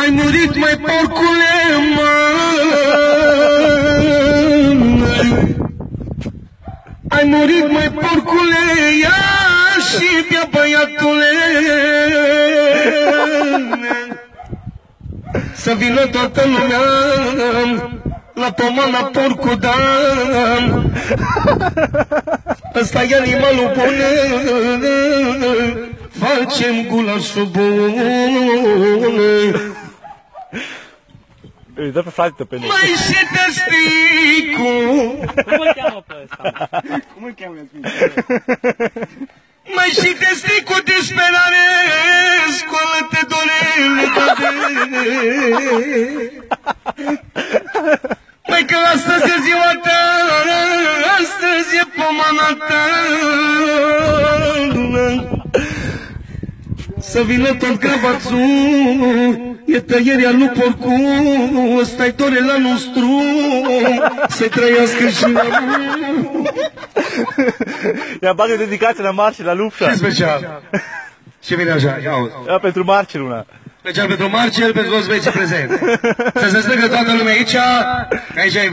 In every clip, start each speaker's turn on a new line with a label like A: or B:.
A: Ai murit mai porcule, mă. Ai murit mai porcule, ia și bea băiatule. Să vină toată lumea la pomana porcu, da Ăsta e animalul bun. Facem gulașul bun
B: Îi dă pe flaută pe noi.
A: Mai și testicu
C: Cum îl cheamă pe ăsta?
D: Cum îl cheamă?
A: Mai și testicu disperare Scoală-te dorele Să vină tot cravațul E tăierea lui porcu Ăsta-i la nostru Să trăiască și la
B: Ia bagă dedicație la Marcel, la Lupșa.
A: Ce special? Ce vine așa? Ia uzi.
B: Ia pentru Marcel una.
A: Special pentru Marcel, pentru toți băieții prezenți. Să se strângă toată lumea aici. Aici e...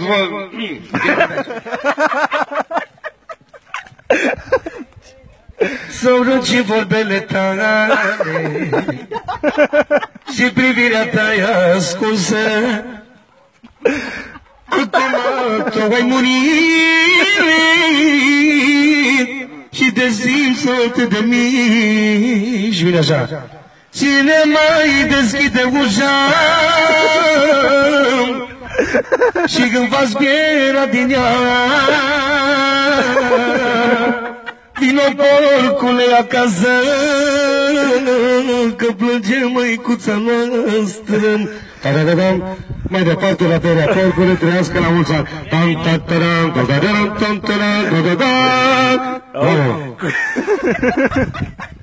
A: Să rogi vorbele tale. Și privirea ta e ascunsă. Acum tu ai murit Și de simți atât de mici. Vine așa. Cine mai deschide ușa. Și când faci piera din ea Vino porcule acasă Că plânge măicuța noastră Tadadadam, mai departe la tăria porcule Trăiască la mulți ani Tam, tataram, tataram, tam, taram, tataram. Oh.